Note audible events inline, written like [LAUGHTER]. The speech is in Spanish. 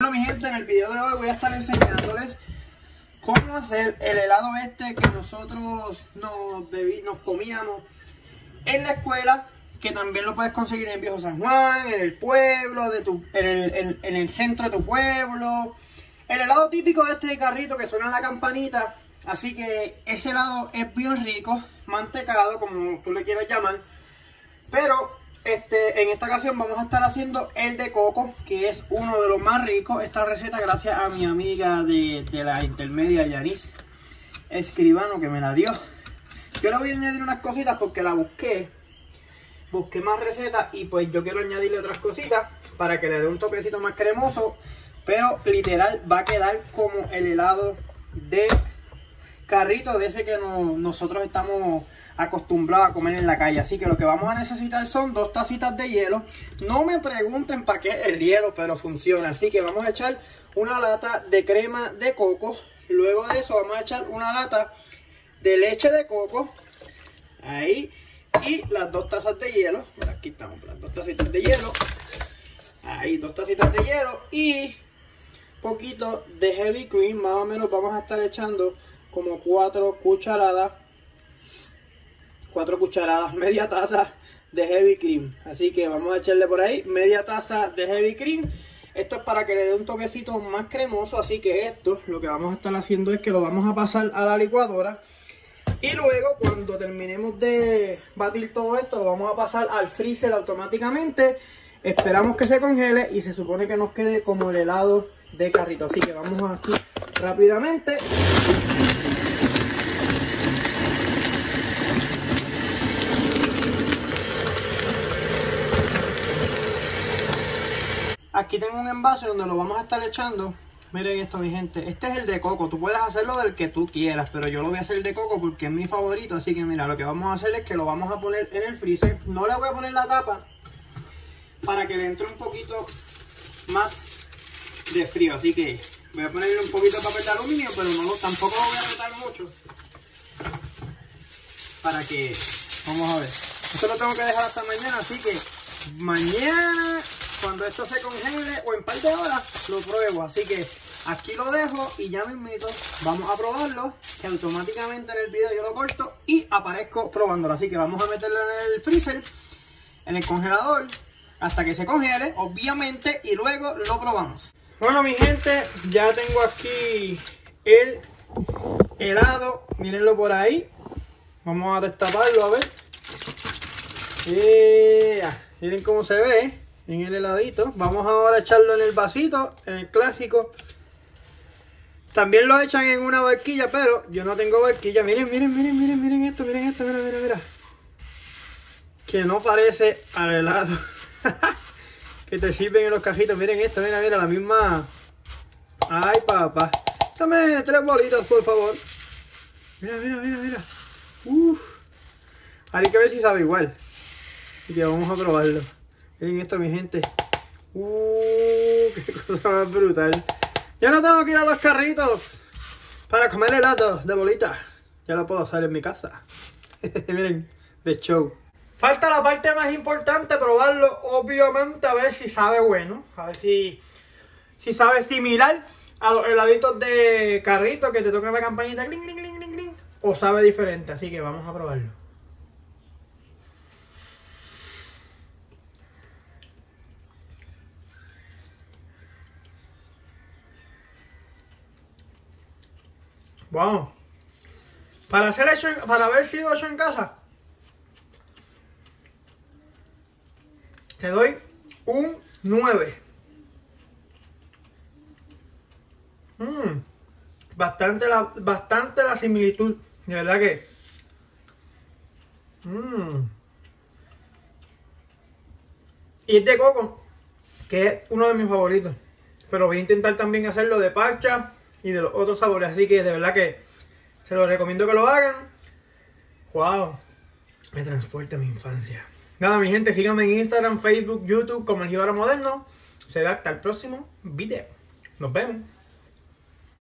Bueno mi gente, en el video de hoy voy a estar enseñándoles cómo hacer el helado este que nosotros nos, bebí, nos comíamos en la escuela, que también lo puedes conseguir en Viejo San Juan, en el pueblo, en, el centro de tu pueblo. El helado típico de este carrito que suena la campanita, así que ese helado es bien rico, mantecado como tú le quieras llamar, pero este, en esta ocasión vamos a estar haciendo el de coco, que es uno de los más ricos. Esta receta gracias a mi amiga de, la intermedia, Yanis Escribano, que me la dio. Yo le voy a añadir unas cositas porque la busqué. Busqué más recetas y pues yo quiero añadirle otras cositas para que le dé un toquecito más cremoso. Pero literal va a quedar como el helado de carrito de ese que nosotros estamos acostumbrado a comer en la calle. Así que lo que vamos a necesitar son dos tacitas de hielo. No me pregunten para qué el hielo, pero funciona. Así que vamos a echar una lata de crema de coco. Luego de eso vamos a echar una lata de leche de coco. Ahí. Y las dos tazas de hielo. aquí estamos, las dos tacitas de hielo. Ahí, dos tacitas de hielo. Y poquito de heavy cream. Más o menos vamos a estar echando como cuatro cucharadas 4 cucharadas, [LAUGHS] media taza de heavy cream. Así que vamos a echarle por ahí media taza de heavy cream. Esto es para que le dé un toquecito más cremoso, así que esto lo que vamos a estar haciendo es que lo vamos a pasar a la licuadora. Y luego cuando terminemos de batir todo esto, lo vamos a pasar al freezer automáticamente. Esperamos que se congele y se supone que nos quede como el helado de carrito. Así que vamos aquí rápidamente. Aquí tengo un envase donde lo vamos a estar echando. Miren esto, mi gente. Este es el de coco. Tú puedes hacerlo del que tú quieras, pero yo lo voy a hacer de coco porque es mi favorito. Así que mira, lo que vamos a hacer es que lo vamos a poner en el freezer. No le voy a poner la tapa para que le entre un poquito más de frío. Así que voy a ponerle un poquito de papel de aluminio, pero no tampoco lo voy a apretar mucho. Para que, vamos a ver. Esto lo tengo que dejar hasta mañana, así que mañana cuando esto se congele o en par de horas lo pruebo. Así que aquí lo dejo y ya me invito. Vamos a probarlo. Que automáticamente en el video yo lo corto y aparezco probándolo. Así que vamos a meterlo en el freezer, en el congelador, hasta que se congele, obviamente, y luego lo probamos. Bueno, mi gente, ya tengo aquí el helado. Mírenlo por ahí. Vamos a destaparlo a ver. Miren cómo se ve en el heladito. Vamos ahora a echarlo en el vasito, en el clásico. También lo echan en una barquilla, pero yo no tengo barquilla. Miren, miren, miren, miren, miren esto, miren esto, mira, mira, mira. Que no parece al helado. [LAUGHS] que te sirven en los cajitos. Miren esto, mira, mira, la misma. Ay, papá. Dame tres bolitas, por favor. Mira, mira, mira, mira. Uf. Hay que ver si sabe igual. Así que vamos a probarlo. Miren esto, mi gente. Uh, qué cosa más brutal. Ya no tengo que ir a los carritos para comer helado de bolita. Ya lo puedo hacer en mi casa. [LAUGHS] Miren, de show. Falta la parte más importante, probarlo, obviamente, a ver si sabe bueno. A ver si, si sabe similar a los heladitos de carrito que te tocan la campanita. o sabe diferente, así que vamos a probarlo. Wow. Para hacer hecho, para haber sido hecho en casa, te doy un 9. Mm. Bastante, la, bastante la similitud. De verdad que. Mm. Y es de coco, que es uno de mis favoritos. Pero voy a intentar también hacerlo de parcha y de los otros sabores. Así que de verdad que se los recomiendo que lo hagan. ¡Wow! Me transporta a mi infancia. Nada, mi gente, síganme en Instagram, Facebook, YouTube como el Gibara Moderno. Será hasta el próximo video. Nos vemos.